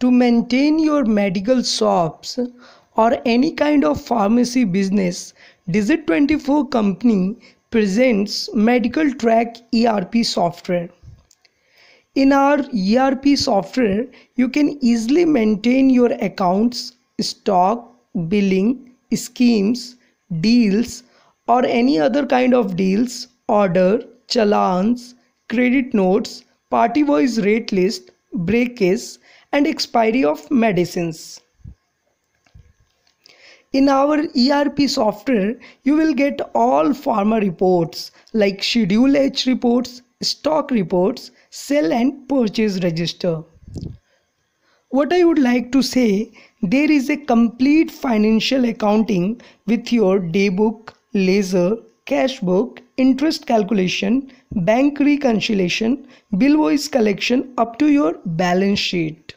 To maintain your medical shops or any kind of pharmacy business, Digit24 company presents Medical Track ERP software. In our ERP software, you can easily maintain your accounts, stock, billing, schemes, deals, or any other kind of deals, order, challans, credit notes, party wise rate list, breakage, and expiry of medicines. In our ERP software, you will get all pharma reports like Schedule H reports, stock reports, sell and purchase register. What I would like to say, there is a complete financial accounting with your daybook, ledger, cash book, interest calculation, bank reconciliation, bill voice collection up to your balance sheet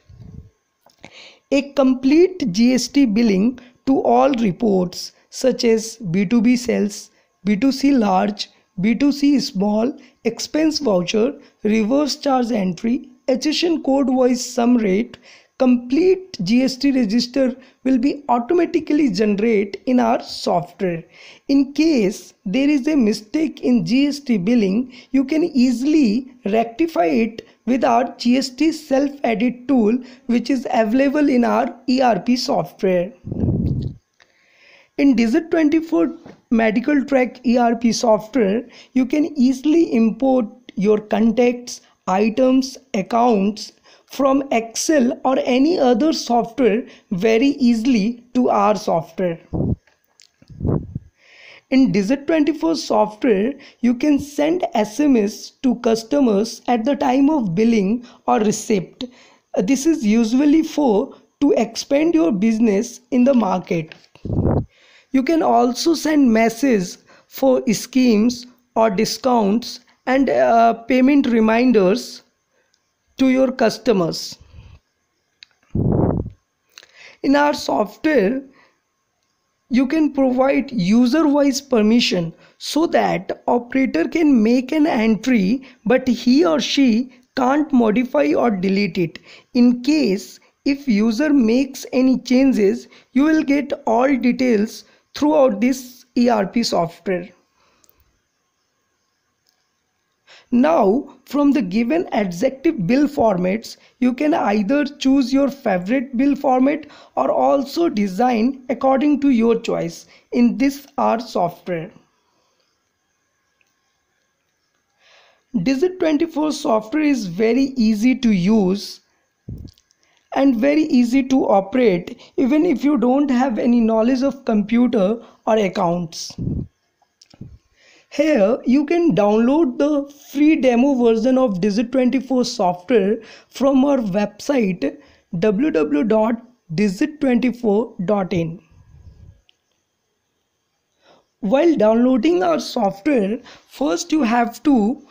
a complete GST billing to all reports such as B2B sales, B2C large, B2C small, expense voucher, reverse charge entry, HSN code voice sum rate, complete GST register will be automatically generate in our software. In case there is a mistake in GST billing, you can easily rectify it with our GST self edit tool which is available in our ERP software. In Digit24 Medical Track ERP software, you can easily import your contacts, items, accounts from Excel or any other software very easily to our software. In Digit24 software, you can send SMS to customers at the time of billing or receipt. This is usually for to expand your business in the market. You can also send messages for schemes or discounts and uh, payment reminders to your customers. In our software, you can provide user-wise permission so that operator can make an entry but he or she can't modify or delete it. In case if user makes any changes you will get all details throughout this erp software now from the given adjective bill formats you can either choose your favorite bill format or also design according to your choice in this R software. Digit24 software is very easy to use and very easy to operate even if you don't have any knowledge of computer or accounts. Here you can download the free demo version of Digit24 software from our website www.digit24.in. While downloading our software, first you have to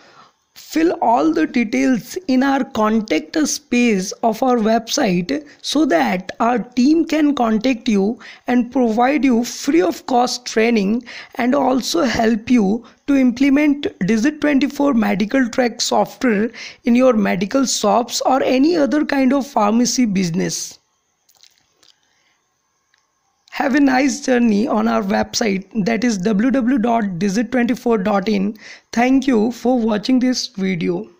fill all the details in our contact space of our website so that our team can contact you and provide you free of cost training and also help you to implement digit24 medical track software in your medical shops or any other kind of pharmacy business have a nice journey on our website that is www.digit24.in. Thank you for watching this video.